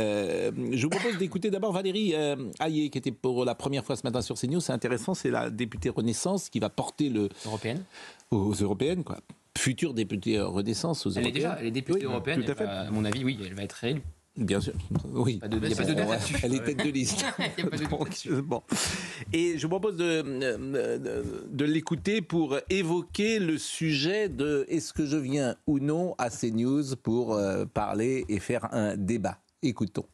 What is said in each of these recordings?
Euh, je vous propose d'écouter d'abord Valérie euh, Hayé, qui était pour la première fois ce matin sur CNews. C'est intéressant, c'est la députée Renaissance qui va porter le Européenne. aux européennes, quoi. Future députée Renaissance aux Elle est européennes. déjà, elle est députée Oui, européenne. Tout à fait. à mon avis, oui, elle va être réélue. Bien sûr. Oui. Pas de- il a pas de Ouais, là-dessus. Elle est tête de liste. Il y a pas de Donc, bon. Et je vous propose de, euh, de, de l'écouter pour évoquer le sujet de est-ce que je viens ou non à CNews pour euh, parler et faire un débat. Écoutons.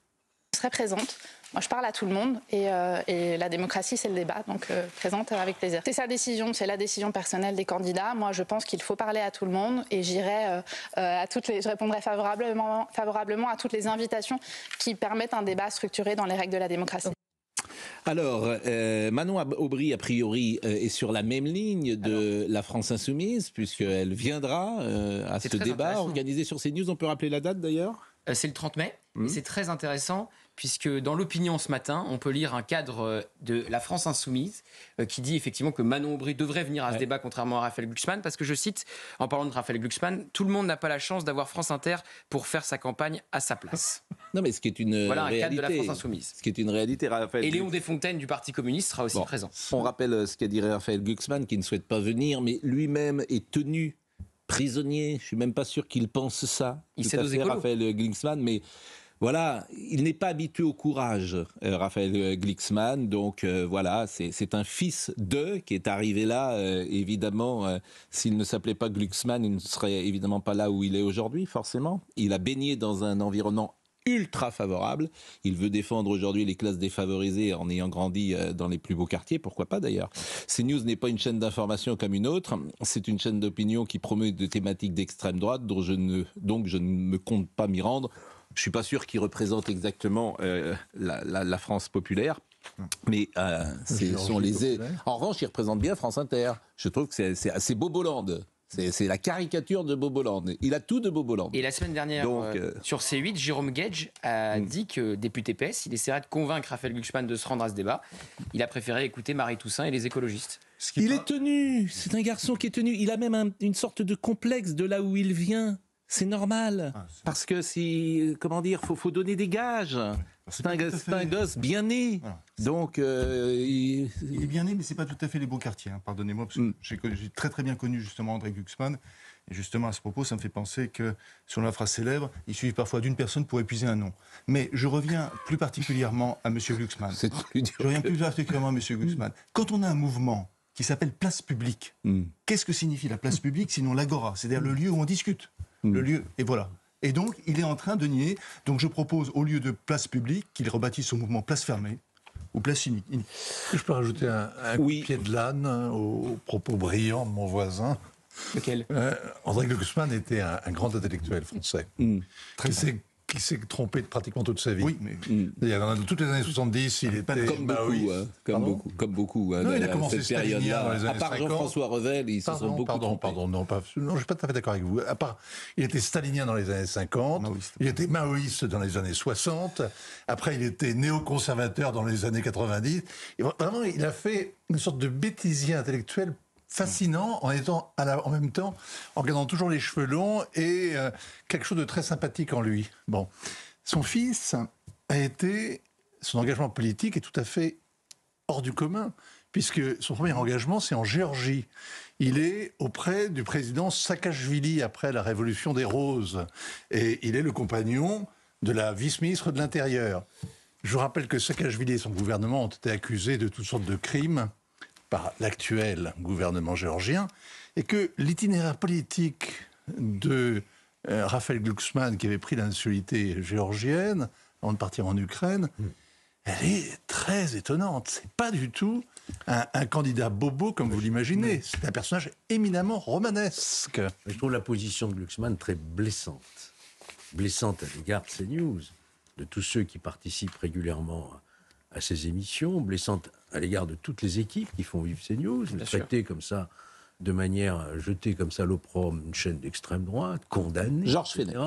Je serai présente. Moi, je parle à tout le monde et, euh, et la démocratie, c'est le débat, donc euh, présente avec plaisir. C'est sa décision, c'est la décision personnelle des candidats. Moi, je pense qu'il faut parler à tout le monde et j'irai euh, à toutes les, je répondrai favorablement, favorablement à toutes les invitations qui permettent un débat structuré dans les règles de la démocratie. Alors, euh, Manon Aubry, a priori, euh, est sur la même ligne de la France Insoumise, puisqu'elle viendra euh, à ce débat organisé sur CNews. On peut rappeler la date d'ailleurs? Euh, C'est le 30 mai. Et c'est très intéressant puisque dans l'opinion ce matin, on peut lire un cadre euh, de la France Insoumise euh, qui dit effectivement que Manon Aubry devrait venir à ce Ouais. débat contrairement à Raphaël Glucksmann parce que je cite, en parlant de Raphaël Glucksmann, tout le monde n'a pas la chance d'avoir France Inter pour faire sa campagne à sa place. Non, mais ce qui est une Voilà un cadre réalité. de la France Insoumise. Ce qui est une réalité, Raphaël. Et Léon Desfontaines du Parti communiste sera aussi Bon. présent. On rappelle euh, ce qu'a dit Raphaël Glucksmann, qui ne souhaite pas venir, mais lui-même est tenu prisonnier. Je suis même pas sûr qu'il pense ça. Il Tout à fait. Raphaël Glucksmann, mais voilà, il n'est pas habitué au courage, euh, Raphaël Glucksmann. Donc euh, voilà, c'est un fils de qui est arrivé là. euh, évidemment, euh, s'il ne s'appelait pas Glucksmann, il ne serait évidemment pas là où il est aujourd'hui, forcément. Il a baigné dans un environnement ultra favorable. Il veut défendre aujourd'hui les classes défavorisées en ayant grandi euh, dans les plus beaux quartiers, pourquoi pas d'ailleurs? CNews n'est pas une chaîne d'information comme une autre, c'est une chaîne d'opinion qui promeut des thématiques d'extrême droite, dont je ne, donc je ne me compte pas m'y rendre. Je suis pas sûr qu'il représente exactement euh, la, la- la France populaire. Mais euh, ce sont les. En revanche, il représente bien France Inter. Je trouve que c'est- assez Boboland. C'est la caricature de Boboland. Il a tout de Boboland. Et la semaine dernière, Donc, euh, sur C8, Jérôme Gage a Mm. dit que député PS, il essaierait de convaincre Raphaël Glucksmann de se rendre à ce débat. Il a préféré écouter Marie Toussaint et les écologistes. Il pas- est tenu. C'est un garçon qui est tenu. Il a même un- une sorte de complexe de là où il vient. C'est normal. Ah, Parce que si, comment dire, faut, faut donner des gages. C'est un, un gosse bien né. Voilà. Donc, euh, il- Il est bien né, mais c'est pas tout à fait les beaux quartiers. hein. Pardonnez-moi, parce que Mm. j'ai très très bien connu justement André Glucksmann. Et justement, à ce propos, ça me fait penser que, sur la phrase célèbre, il suffit parfois d'une personne pour épuiser un nom. Mais je reviens plus particulièrement à M. Glucksmann. plus. Je reviens plus particulièrement à M. Glucksmann. Quand on a un mouvement qui s'appelle place publique, Mm. qu'est-ce que signifie la place publique sinon l'agora C'est-à-dire le lieu où on discute? Le lieu, et voilà. Et donc, il est en train de nier. Donc, je propose, au lieu de place publique, qu'il rebâtisse son mouvement place fermée ou place unique. Je peux rajouter un, Oui. pied de l'âne hein, aux, aux propos brillants de mon voisin. Lequel? Euh, André Glucksmann était un, un grand intellectuel français Mm. qui s'est qui s'est trompé de pratiquement toute sa vie. Oui, mais Mm. Dans toutes les années 70, il était Comme maoïste. beaucoup, hein, comme Pardon beaucoup, comme beaucoup. hein, Non, il a commencé cette stalinien période-là. dans les À années part 50. Jean-François Revel, ils se sont Pardon, beaucoup pardon, trompés. pardon, non, pas, non, je suis pas tout à fait d'accord avec vous. À part, il était stalinien dans les années 50, Maoïste. il était maoïste dans les années 60, après il était néoconservateur dans les années 90. Et vraiment, il a fait une sorte de bêtisier intellectuel fascinant en étant en même temps, en gardant toujours les cheveux longs et euh, quelque chose de très sympathique en lui. Bon, son fils a été, son engagement politique est tout à fait hors du commun, puisque son premier engagement, c'est en Géorgie. Il est auprès du président Saakashvili après la révolution des Roses. Et il est le compagnon de la vice-ministre de l'Intérieur. Je vous rappelle que Saakashvili et son gouvernement ont été accusés de toutes sortes de crimes par l'actuel gouvernement géorgien, et que l'itinéraire politique de euh, Raphaël Glucksmann, qui avait pris la nationalité géorgienne avant de partir en Ukraine, elle est très étonnante. C'est pas du tout un, un candidat bobo comme vous l'imaginez. C'est un personnage éminemment romanesque. Je trouve la position de Glucksmann très blessante. Blessante à l'égard de CNews, de tous ceux qui participent régulièrement à ces émissions, blessante à l'égard de toutes les équipes qui font vivre CNews, Bien traiter comme ça, de manière jeter comme ça l'opprobre une chaîne d'extrême droite, condamnée, Georges etc.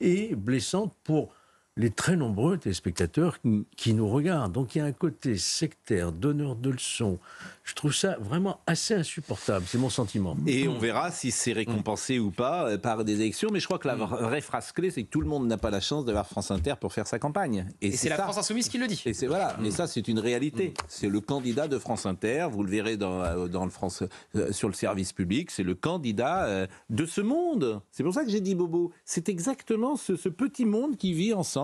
Et blessante pour les très nombreux téléspectateurs qui nous regardent. Donc il y a un côté sectaire, donneur de leçons. Je trouve ça vraiment assez insupportable, c'est mon sentiment. Et on verra si c'est récompensé ou pas euh, par des élections. Mais je crois que la vraie phrase clé, c'est que tout le monde n'a pas la chance d'avoir France Inter pour faire sa campagne. Et c'est la ça. France Insoumise qui le dit. Et c'est voilà, mais ça c'est une réalité. C'est le candidat de France Inter, vous le verrez dans, euh, dans le France euh, sur le service public, c'est le candidat euh, de ce monde. C'est pour ça que j'ai dit Bobo, c'est exactement ce, ce petit monde qui vit ensemble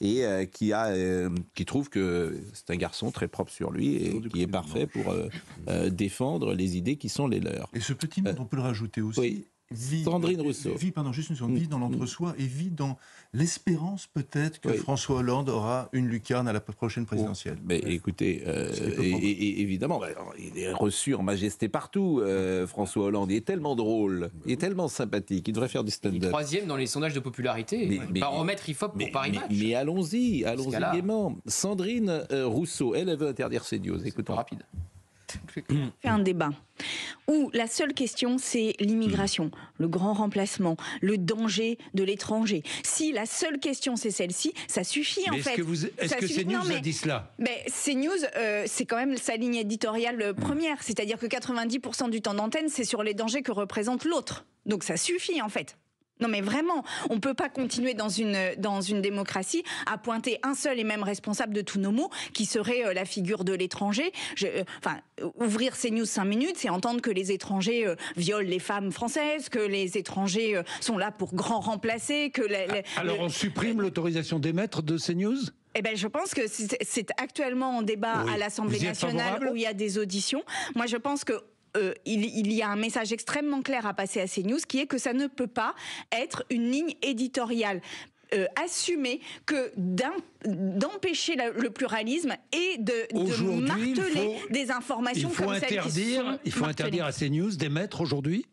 et euh, qui a euh, qui trouve que c'est un garçon très propre sur lui et qui est parfait pour euh, euh, défendre les idées qui sont les leurs. Et ce petit monde, on peut le rajouter aussi. oui. Vit, Sandrine Rousseau. Vit, pardon, juste une seconde, vit dans l'entre-soi et vit dans l'espérance peut-être que Oui. François Hollande aura une lucarne à la prochaine présidentielle. Mais écoutez, euh, et- évidemment, bah, il est reçu en majesté partout, euh, François Hollande. Il est tellement drôle, il est tellement sympathique, il devrait faire du Il est stand-up. troisième dans les sondages de popularité. Mais- Mais, Baromètre IFOP Mais, pour Paris mais- Match. mais allons-y, allons-y gaiement. Sandrine euh, Rousseau, elle, elle veut interdire ces news. Écoutons. rapide. Fait un débat où la seule question c'est l'immigration, le grand remplacement, le danger de l'étranger. Si la seule question c'est celle-ci, ça suffit en Mais fait. est-ce que CNews mais- a dit cela? Ben, CNews, euh, c'est quand même sa ligne éditoriale euh, première, c'est-à-dire que 90% du temps d'antenne, c'est sur les dangers que représente l'autre. Donc ça suffit en fait. Non mais vraiment, on peut pas continuer dans une dans une démocratie à pointer un seul et même responsable de tous nos maux, qui serait euh, la figure de l'étranger. Euh, Enfin, ouvrir CNews 5 minutes, c'est entendre que les étrangers euh, violent les femmes françaises, que les étrangers euh, sont là pour grand remplacer, que la- la- Alors le- on supprime l'autorisation d'émettre de CNews eh ben, je pense que c'est actuellement en débat Oui. à l'Assemblée nationale où il y a des auditions. Moi, je pense que euh, il, il y a un message extrêmement clair à passer à CNews, qui est que ça ne peut pas être une ligne éditoriale. euh, assumée que d'empêcher le pluralisme et de, marteler faut- des informations comme celles qui sont il faut martelées. interdire à CNews d'émettre aujourd'hui?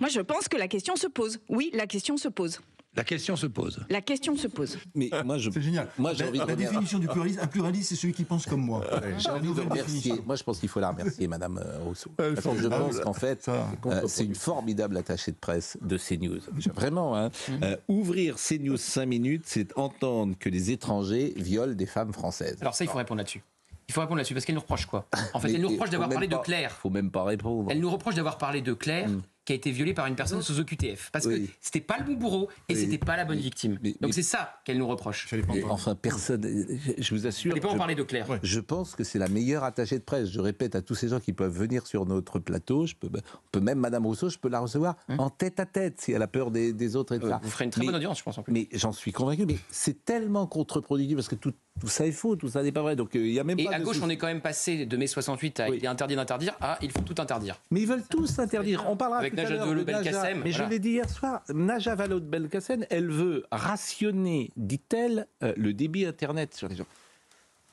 Moi, je pense que la question se pose. Oui, la question se pose. La question se pose. La question se pose. Mais moi, je, C'est génial. Moi, j'ai la, envie de la revenir- définition du pluralisme, un pluraliste, c'est celui qui pense comme moi. J'ai envie de Nouvelle remercier. définition. Moi, je pense qu'il faut la remercier, Madame euh, Rousseau. Parce que je pense qu'en fait, euh, c'est une formidable attachée de presse de CNews. Vraiment. Hein. Euh, ouvrir CNews 5 minutes, c'est entendre que les étrangers violent des femmes françaises. Alors ça, il faut répondre là-dessus. Il faut répondre là-dessus parce qu'elle nous reproche quoi? En fait, elle nous il reproche d'avoir parlé de Claire. faut même pas répondre. Elle nous reproche d'avoir parlé de Claire qui a été violée par une personne sous OQTF. Parce Oui. que c'était pas le bon bourreau et Oui. c'était pas la bonne victime. Mais- Donc c'est ça qu'elle nous reproche. En parler. enfin, personne. je- Je vous assure. Elle pas en je- parler de Claire. Ouais. Je pense que c'est la meilleure attachée de presse. Je répète à tous ces gens qui peuvent venir sur notre plateau, je peux, on peut même Madame Rousseau, je peux la recevoir en tête à tête si elle a peur des, des autres et tout Euh, ça. vous ferez une très Mais- bonne audience, je pense en plus. Mais j'en suis convaincu. Mais c'est tellement contre-productif parce que tout, tout ça est faux, tout ça n'est pas vrai. Donc euh, il y a même Et pas à de gauche, on est quand même passé de mai 68 à Oui. il est interdit d'interdire à il faut tout interdire. Mais ils veulent tous interdire. On parlera Avec tout à Vallaud de. Belkacem, Mais voilà. je l'ai dit hier soir, Najat Vallaud Belkacem, elle veut rationner, dit-elle, euh, le débit Internet sur les gens.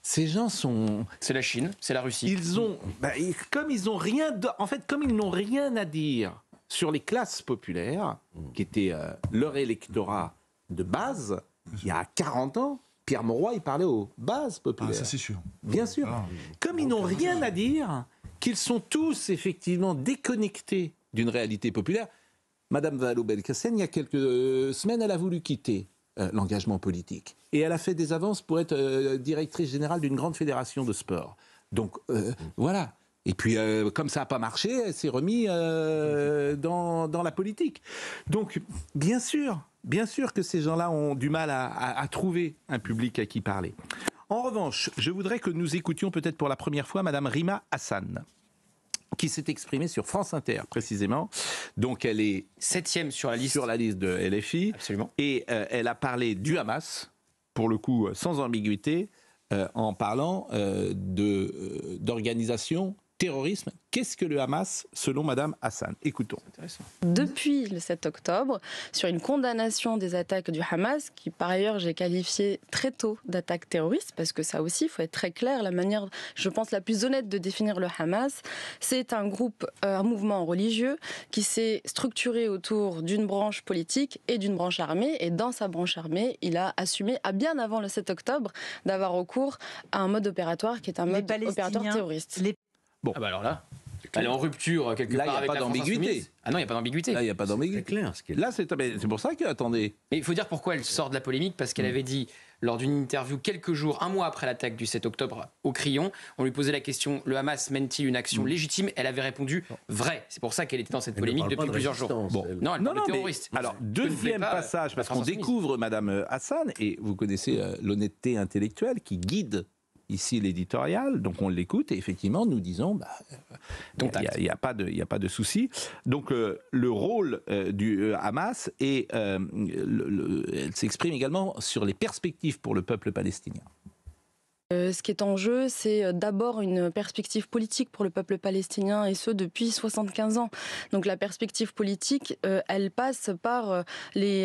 Ces gens sont, C'est la Chine, c'est la Russie. ils ont, bah, comme ils ont rien, de- en fait, comme ils n'ont rien à dire sur les classes populaires, qui étaient euh, leur électorat de base, il y a 40 ans, Pierre Mauroy, il parlait aux bases Ah, populaires. ça c'est sûr. Bien sûr. Ah. Comme ils n'ont rien à dire, qu'ils sont tous effectivement déconnectés d'une réalité populaire. Madame Vallaud-Belkacem, il y a quelques euh, semaines, elle a voulu quitter euh, l'engagement politique. Et elle a fait des avances pour être euh, directrice générale d'une grande fédération de sport. Donc euh, voilà. Et puis, euh, comme ça n'a pas marché, elle s'est remise euh, dans, dans la politique. Donc, bien sûr, bien sûr que ces gens-là ont du mal à, à- à trouver un public à qui parler. En revanche, je voudrais que nous écoutions peut-être pour la première fois Madame Rima Hassan, qui s'est exprimée sur France Inter précisément. Donc, elle est Septième sur la liste. sur la liste de LFI. Absolument. Et euh, elle a parlé du Hamas, pour le coup sans ambiguïté, en parlant euh, de, euh, d'organisation terrorisme. Qu'est-ce que le Hamas selon Madame Hassan? Écoutons. Depuis le 7 octobre sur une condamnation des attaques du Hamas, qui par ailleurs j'ai qualifié très tôt d'attaque terroriste, parce que ça aussi, il faut être très clair, la manière, je pense, la plus honnête de définir le Hamas, c'est un groupe, euh, un mouvement religieux qui s'est structuré autour d'une branche politique et d'une branche armée, et dans sa branche armée, il a assumé, à bien avant le 7 octobre, d'avoir recours à un mode opératoire qui est un Les mode opératoire terroriste. les- Ah bah alors là, elle est en rupture euh, quelque Là, il part a avec pas la France d'ambiguïté. Ah non, il n'y a pas d'ambiguïté. Là, il n'y a pas C'est d'ambiguïté. clair ce Là, c'est c'est pour ça que, attendez, Et il faut dire pourquoi elle sort de la polémique, parce qu'elle avait dit lors d'une interview quelques jours, un mois après l'attaque du 7 octobre au Crayon. On lui posait la question le Hamas mène-t-il une action légitime? Elle avait répondu vrai. C'est pour ça qu'elle était dans cette Elle polémique depuis pas de plusieurs jours. Bon. elle. Non, elle Non, non, mais- terroriste. alors, deuxième pas, passage, parce qu'on découvre Madame Hassan, et vous connaissez euh, l'honnêteté intellectuelle qui guide ici l'éditorial, donc on l'écoute, et effectivement, nous disons, bah, Dont il n'y a, il y a pas de, il y a pas de souci. Donc, euh, le rôle euh, du euh, Hamas, et euh, le- le- elle s'exprime également sur les perspectives pour le peuple palestinien. Euh, ce qui est en jeu, c'est euh, d'abord une perspective politique pour le peuple palestinien, et ce depuis 75 ans. Donc la perspective politique, euh, elle passe par les,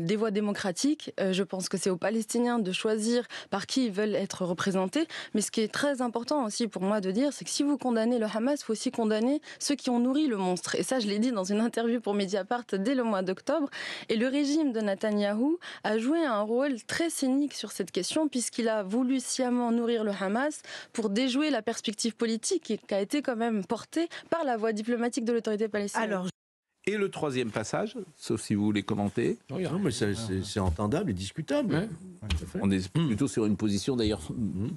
des voies démocratiques. Je pense que c'est aux Palestiniens de choisir par qui ils veulent être représentés. Mais ce qui est très important aussi pour moi de dire, c'est que si vous condamnez le Hamas, il faut aussi condamner ceux qui ont nourri le monstre. Et ça, je l'ai dit dans une interview pour Mediapart dès le mois d'octobre. Et le régime de Netanyahou a joué un rôle très cynique sur cette question, puisqu'il a voulu nourrir le Hamas pour déjouer la perspective politique qui a été quand même portée par la voie diplomatique de l'autorité palestinienne. Et le troisième passage, sauf si vous voulez commenter, Non, mais c'est- entendable et discutable. Ouais. On est plutôt sur une position d'ailleurs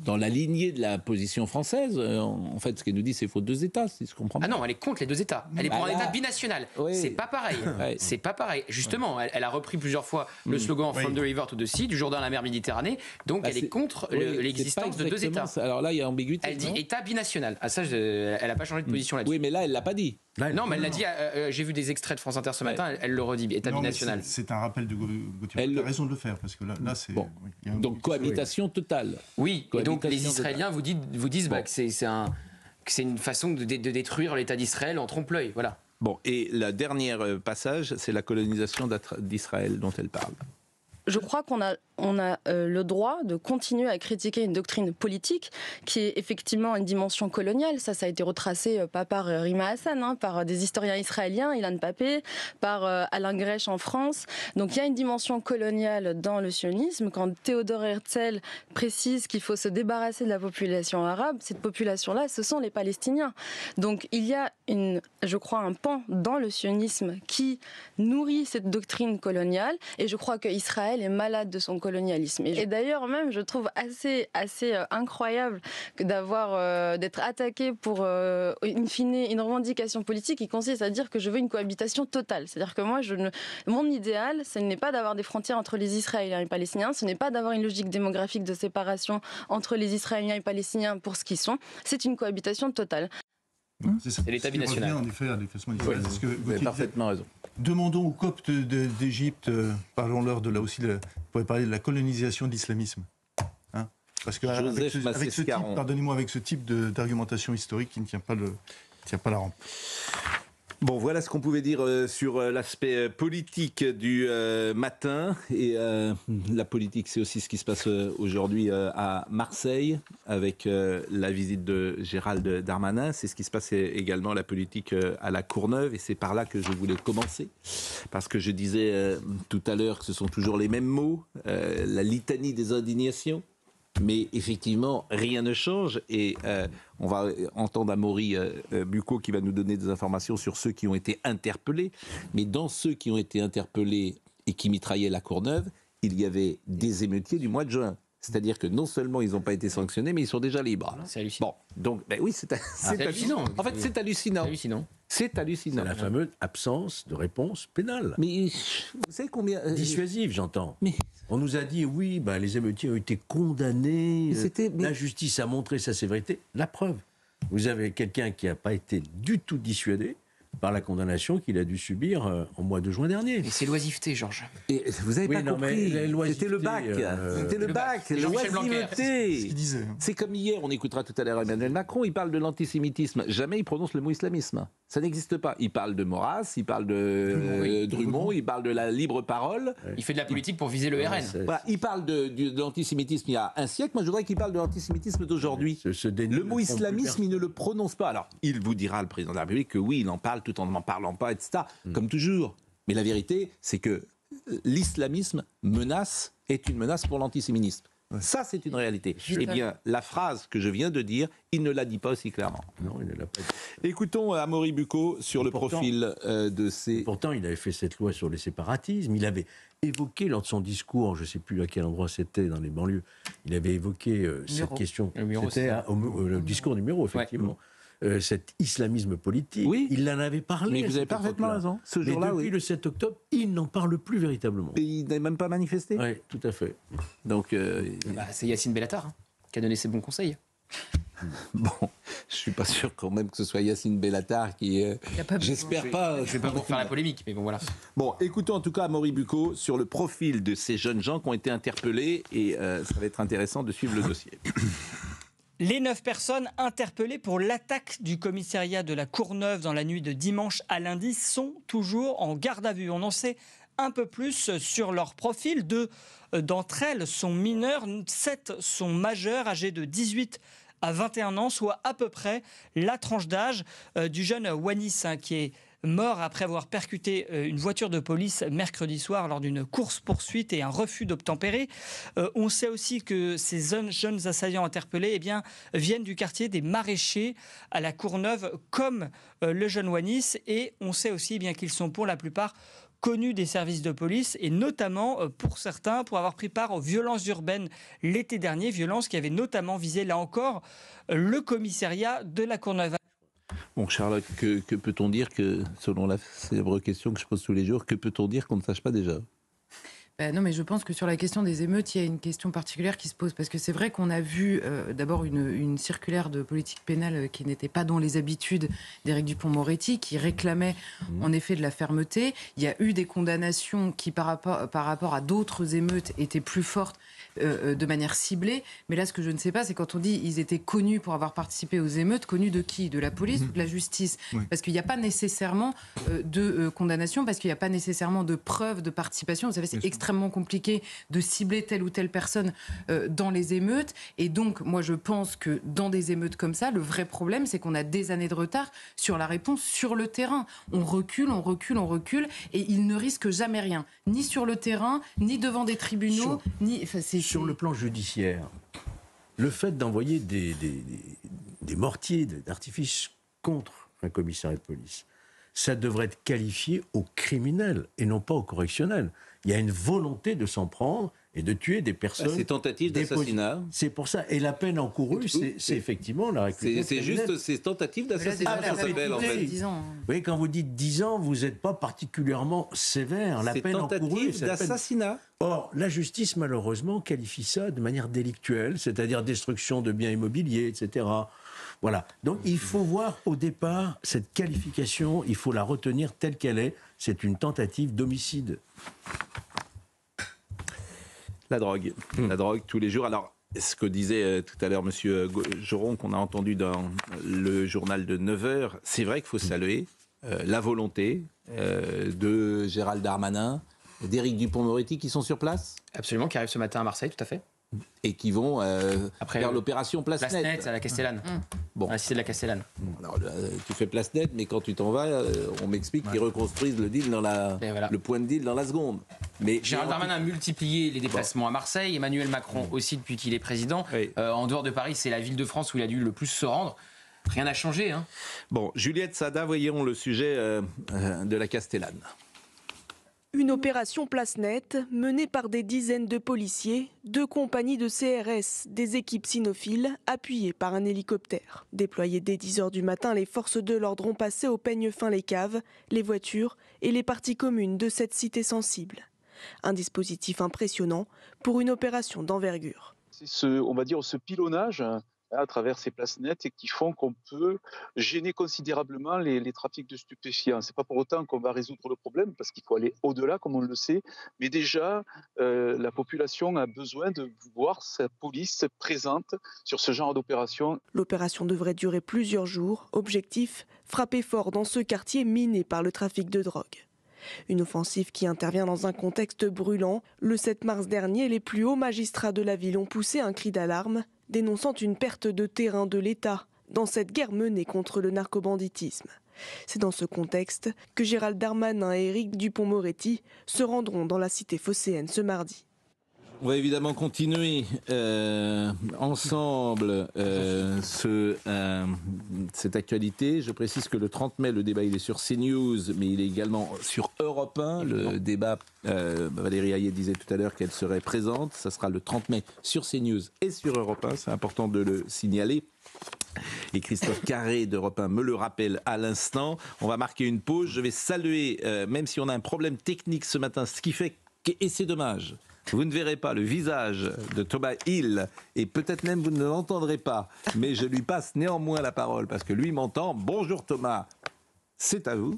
dans la lignée de la position française. En fait, ce qu'elle nous dit, c'est qu'il faut deux États, si je comprends Ah bien. non, elle est contre les deux États. Elle est pour un État binational. Oui. C'est pas pareil. Ouais. C'est pas pareil. Justement, elle, elle a repris plusieurs fois le slogan Oui. From the river to the sea, du Jourdain à la mer Méditerranée. Donc Bah, elle est contre Oui, l'existence de deux États. ça. Alors là, il y a ambiguïté. Elle dit État binational. Ah ça, je- elle n'a pas changé de position là-dessus. Oui, mais là, elle l'a pas dit. Là, Non, mais elle l'a dit. euh, euh, J'ai vu des extraits de France Inter ce matin. Elle, elle le redit. État binational. c'est- un rappel de Gauthier. Elle Elle le- a raison de le faire, parce que là, là c'est. Bon. oui, Donc cohabitation totale. Oui. Et donc les Israéliens vous, disent bah, que c'est un une façon de, de- détruire l'État d'Israël en trompe-l'œil. Voilà. Bon, et la dernière euh, passage, c'est la colonisation d'Israël dont elle parle. Je crois qu'on a, on a euh, le droit de continuer à critiquer une doctrine politique qui est effectivement une dimension coloniale. Ça, ça a été retracé euh, pas par euh, Rima Hassan, hein, par des historiens israéliens, Ilan Papé, par Alain Grèche en France. Donc il y a une dimension coloniale dans le sionisme. Quand Théodore Herzl précise qu'il faut se débarrasser de la population arabe, cette population-là, ce sont les Palestiniens. Donc il y a, une, je crois, un pan dans le sionisme qui nourrit cette doctrine coloniale. Et je crois que Israël est malade de son colonialisme. Et, d'ailleurs, même, je trouve assez, assez euh, incroyable d'avoir, euh, d'être attaqué pour, euh, in une revendication politique qui consiste à dire que je veux une cohabitation totale. C'est-à-dire que moi, je ne, mon idéal, ce n'est pas d'avoir des frontières entre les Israéliens et les Palestiniens, ce n'est pas d'avoir une logique démographique de séparation entre les Israéliens et les Palestiniens pour ce qu'ils sont. C'est une cohabitation totale. C'est ça. Et l'État binational. revient en effet à l'effacement d'Israël. C'est ce que Vous avez parfaitement raison. Demandons aux Coptes d'Égypte, euh, parlons-leur de là aussi, de- on pourrait parler de la colonisation de l'islamisme. Hein Parce que avec ce, avec ce type, pardonnez-moi, avec ce type de- d'argumentation historique qui ne tient pas, le, tient pas la rampe. Bon, voilà ce qu'on pouvait dire euh, sur euh, l'aspect euh, politique du matin. Et la politique, c'est aussi ce qui se passe aujourd'hui à Marseille avec la visite de Gérald Darmanin. C'est ce qui se passe également la politique à la Courneuve. Et c'est par là que je voulais commencer. Parce que je disais tout à l'heure que ce sont toujours les mêmes mots, la litanie des indignations. Mais effectivement, rien ne change et euh, on va entendre Amaury euh, euh, Bucco qui va nous donner des informations sur ceux qui ont été interpellés. Mais dans ceux qui ont été interpellés et qui mitraillaient la Courneuve, il y avait des émeutiers du mois de juin. C'est-à-dire que non seulement ils n'ont pas été sanctionnés, mais ils sont déjà libres. C'est hallucinant. Bon, donc, ben oui, c'est c'est hallucinant. En fait, c'est hallucinant. C'est hallucinant. C'est hallucinant. la fameuse absence de réponse pénale. Mais vous savez combien. euh, Dissuasive, j'entends. Mais- On nous a dit, oui, ben, les émeutiers ont été condamnés, Mais c'était- mais- la justice a montré sa sévérité. La preuve, vous avez quelqu'un qui n'a pas été du tout dissuadé par la condamnation qu'il a dû subir euh, en mois de juin dernier. Et c'est l'oisiveté, Georges. Et vous avez Oui, pas non, compris. C'était le bac. euh, C'était le le bac. C'est ce L'oisiveté. hein. C'est comme hier, on écoutera tout à l'heure Emmanuel Macron, il parle de l'antisémitisme. Jamais il prononce le mot islamisme. Ça n'existe pas. Il parle de Maurras, il parle de euh, Oui. Drummond, il parle de la libre parole. Il fait de la politique pour viser le RN. Voilà, il parle de, l'antisémitisme il y a un siècle. Moi, je voudrais qu'il parle de l'antisémitisme d'aujourd'hui. Le mot islamisme, il ne le prononce pas. Alors, il vous dira, le président de la République, que oui, il en parle tout en n'en parlant pas, etc. Hmm. Comme toujours. Mais la vérité, c'est que l'islamisme menace, est une menace pour l'antisémitisme. Ça, c'est une réalité. Eh bien, la phrase que je viens de dire, il ne la dit pas aussi clairement. Non, il ne l'a pas dit. Écoutons euh, Amaury Bucco sur le Pourtant- profil euh, de ces... Pourtant, il avait fait cette loi sur les séparatismes. Il avait évoqué lors de son discours, je ne sais plus à quel endroit c'était, dans les banlieues, il avait évoqué euh, cette question. Le numéro, C'était au, au- le discours numéro, effectivement. Euh, cet islamisme politique, Oui. il en avait parlé. Mais vous avez parfaitement raison. Ce jour-là, depuis oui. le 7 octobre, il n'en parle plus véritablement. Et il n'a même pas manifesté? Oui, tout à fait. Donc, euh, Bah, c'est Yacine Bellatar hein, qui a donné ses bons conseils. bon, je suis pas sûr quand même que ce soit Yacine Bellatar qui... euh, Il y a pas J'espère pas. Je vais pas vous faire la polémique, mais bon voilà. Bon, écoutons en tout cas Amaury Bucco sur le profil de ces jeunes gens qui ont été interpellés et euh, ça va être intéressant de suivre le dossier. Les neuf personnes interpellées pour l'attaque du commissariat de la Courneuve dans la nuit de dimanche à lundi sont toujours en garde à vue. On en sait un peu plus sur leur profil. Deux euh, d'entre elles sont mineures, sept sont majeures, âgées de 18 à 21 ans, soit à peu près la tranche d'âge euh, du jeune Wanis hein, qui est mort après avoir percuté euh, une voiture de police mercredi soir lors d'une course-poursuite et un refus d'obtempérer. Euh, on sait aussi que ces jeunes, assaillants interpellés eh viennent du quartier des Maraîchers à la Courneuve, comme euh, le jeune Wanis. Et on sait aussi eh bien qu'ils sont pour la plupart connus des services de police et notamment pour certains pour avoir pris part aux violences urbaines l'été dernier, violences qui avaient notamment visé là encore le commissariat de la Courneuve. Bon, Charlotte, que, que peut-on dire que, selon la célèbre question que je pose tous les jours, que peut-on dire qu'on ne sache pas déjà? Ben non, mais je pense que sur la question des émeutes, il y a une question particulière qui se pose. Parce que c'est vrai qu'on a vu euh, d'abord une, une circulaire de politique pénale euh, qui n'était pas dans les habitudes d'Éric Dupont-Moretti, qui réclamait en effet de la fermeté. Il y a eu des condamnations qui, par rapport, par rapport à d'autres émeutes, étaient plus fortes euh, euh, de manière ciblée. Mais là, ce que je ne sais pas, c'est quand on dit ils étaient connus pour avoir participé aux émeutes, connus de qui? De la police ou de la justice? Oui. Parce qu'il n'y a pas nécessairement euh, de euh, condamnation, parce qu'il n'y a pas nécessairement de preuves de participation. Vous savez, c'est extrêmement compliqué de cibler telle ou telle personne dans les émeutes. Et donc, moi, je pense que dans des émeutes comme ça, le vrai problème, c'est qu'on a des années de retard sur la réponse sur le terrain. On recule, on recule, on recule, et il ne risque jamais rien, ni sur le terrain, ni devant des tribunaux, ni. Enfin, c'est Sur le plan judiciaire, le fait d'envoyer des, des, des- mortiers d'artifice contre un commissariat de police, ça devrait être qualifié au criminel et non pas au correctionnel. Il y a une volonté de s'en prendre et de tuer des personnes. Ces tentatives déposées. d'assassinat. C'est pour ça. Et la peine encourue, c'est- c'est effectivement la réclusion C'est c'est juste ces tentatives d'assassinat, ça s'appelle en fait. 10 ans, hein. Vous voyez, quand vous dites 10 ans, vous n'êtes pas particulièrement sévère. La peine encourue, tentatives c'est d'assassinat. Or, la justice, malheureusement, qualifie ça de manière délictuelle, c'est-à-dire destruction de biens immobiliers, etc. Voilà. Donc, il faut voir au départ cette qualification, il faut la retenir telle qu'elle est. C'est une tentative d'homicide. La drogue. La drogue tous les jours. Alors, ce que disait euh, tout à l'heure M. Joron, qu'on a entendu dans le journal de 9 heures, c'est vrai qu'il faut saluer euh, la volonté euh, de Gérald Darmanin, d'Éric Dupont-Moretti qui sont sur place? Absolument, qui arrive ce matin à Marseille, tout à fait. et qui vont euh, Après, faire euh, l'opération Place, Place Nette. Nette à la Castellane. Bon. À la de la Castellane. Alors, euh, tu fais Place Nette, mais quand tu t'en vas, euh, on m'explique qu'ils reconstruisent le deal dans la, Et voilà. le point de deal dans la seconde. Mais Gérald Darmanin a multiplié les déplacements à Marseille, Emmanuel Macron aussi depuis qu'il est président. Oui. Euh, en dehors de Paris, c'est la ville de France où il a dû le plus se rendre. Rien n'a changé. Hein. Bon, Juliette Sada, voyons le sujet euh, euh, de la Castellane. Une opération place nette menée par des dizaines de policiers, deux compagnies de CRS, des équipes cynophiles appuyées par un hélicoptère. Déployées dès 10h du matin, les forces de l'ordre ont passé au peigne fin les caves, les voitures et les parties communes de cette cité sensible. Un dispositif impressionnant pour une opération d'envergure. c'est ce, on va dire, ce pilonnage hein, à travers ces places nettes et qui font qu'on peut gêner considérablement les, les trafics de stupéfiants. C'est pas pour autant qu'on va résoudre le problème parce qu'il faut aller au-delà, comme on le sait. Mais déjà, euh, la population a besoin de voir sa police présente sur ce genre d'opération. L'opération devrait durer plusieurs jours. Objectif frapper fort dans ce quartier miné par le trafic de drogue. Une offensive qui intervient dans un contexte brûlant. Le 7 mars dernier, les plus hauts magistrats de la ville ont poussé un cri d'alarme, dénonçant une perte de terrain de l'État dans cette guerre menée contre le narcobanditisme. C'est dans ce contexte que Gérald Darmanin et Éric Dupont-Moretti se rendront dans la cité phocéenne ce mardi. On va évidemment continuer euh, ensemble euh, ce, euh, cette actualité. Je précise que le 30 mai, le débat il est sur CNews, mais il est également sur Europe 1. Le débat, Valérie Hayet disait tout à l'heure qu'elle serait présente. Ça sera le 30 mai sur CNews et sur Europe 1. C'est important de le signaler. Et Christophe Carré d'Europe 1 me le rappelle à l'instant. On va marquer une pause. Je vais saluer, même si on a un problème technique ce matin, ce qui fait que, et c'est dommage, vous ne verrez pas le visage de Thomas Hill et peut-être même vous ne l'entendrez pas, mais je lui passe néanmoins la parole parce que lui m'entend. Bonjour Thomas. C'est à vous.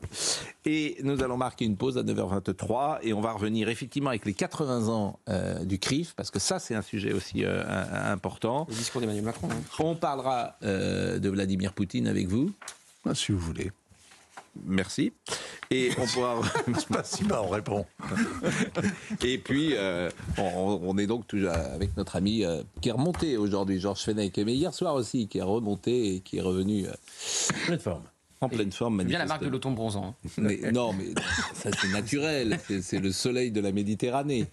Et nous allons marquer une pause à 9h23 et on va revenir effectivement avec les 80 ans euh, du CRIF parce que ça c'est un sujet aussi euh, important. Le discours d'Emmanuel Macron. hein. On parlera euh, de Vladimir Poutine avec vous. Ah, si vous voulez. Merci. Et on pourra. C'est pas si mal, on répond. Et puis, euh, on, on est donc toujours avec notre ami euh, qui est remonté aujourd'hui, Georges Fenech, mais hier soir aussi, qui est remonté et qui est revenu euh, En pleine forme. en pleine forme. Bien la marque de l'automne bronzant. hein. Mais, non, mais ça c'est naturel. C'est- C'est le soleil de la Méditerranée.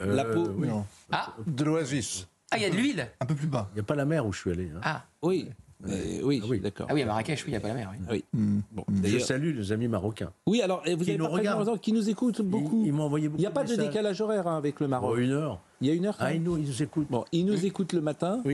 la Euh, peau. oui. Ah, De l'oasis. ah, il y a de l'huile. un peu plus bas. Il n'y a pas la mer où je suis allé. hein. Ah. Oui. Euh, oui, Ah oui. d'accord. ah oui, à Marrakech, oui, il n'y a pas la mer. oui. Oui. Bon, Je salue les amis marocains. Oui, alors et vous Qui avez nous regardent. qui nous écoutent beaucoup. Ils, ils m'ont envoyé beaucoup Il n'y a pas de messages. décalage horaire hein, avec le Maroc. Oh, une heure. Il y a une heure. Ah, quand ils nous, ils nous écoutent. Bon, ils nous écoutent le matin.